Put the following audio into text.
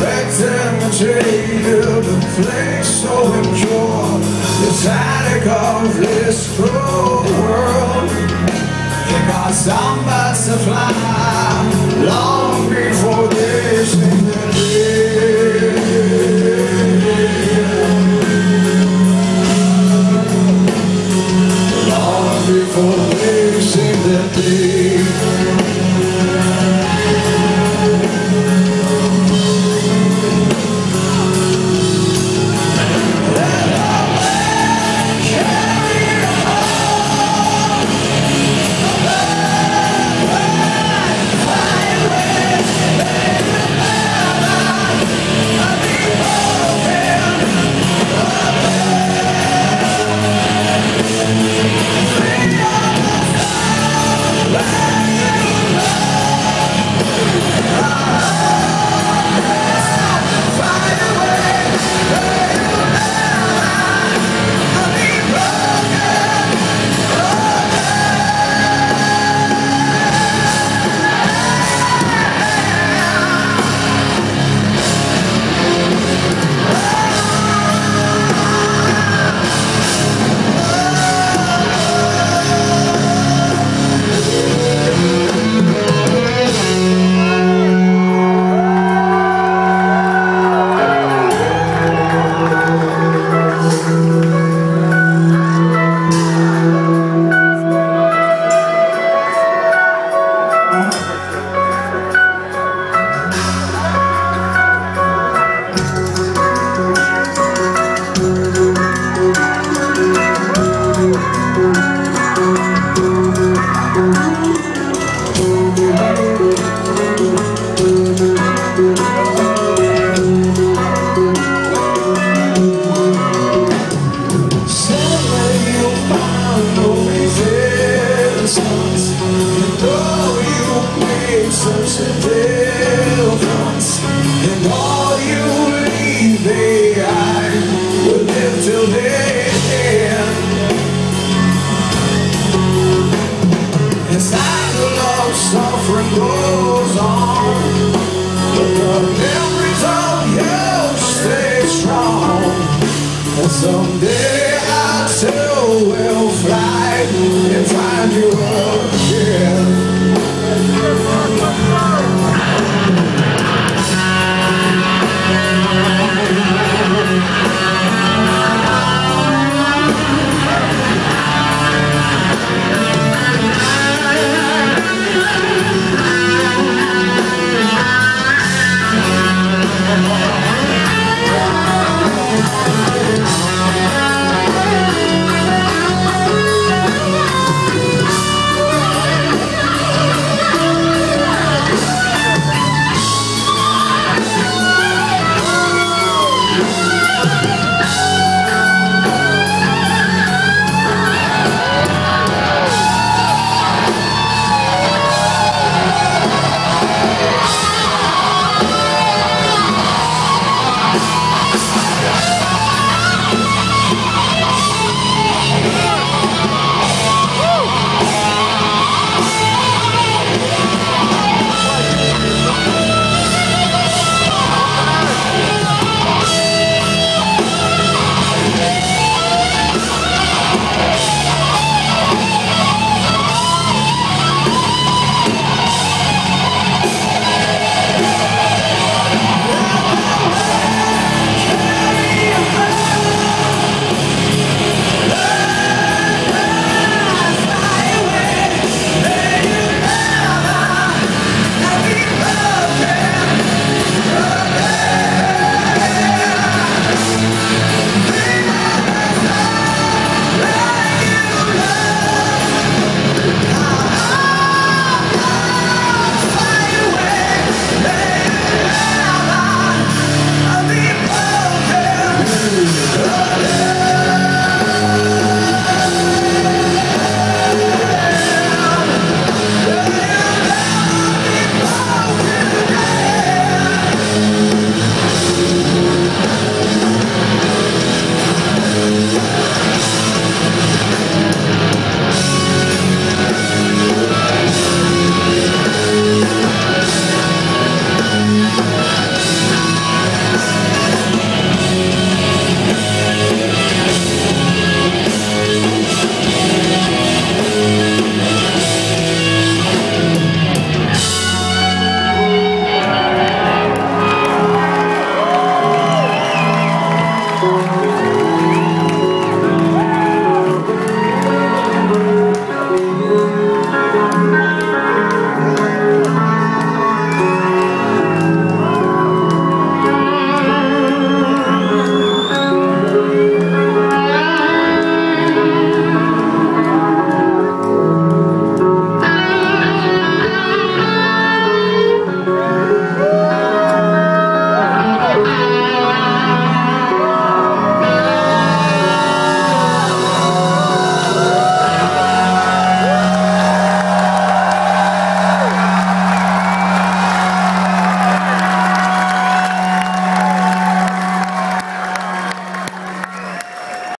rectangle the flex so impure The static of this cruel world. It got some fly long before this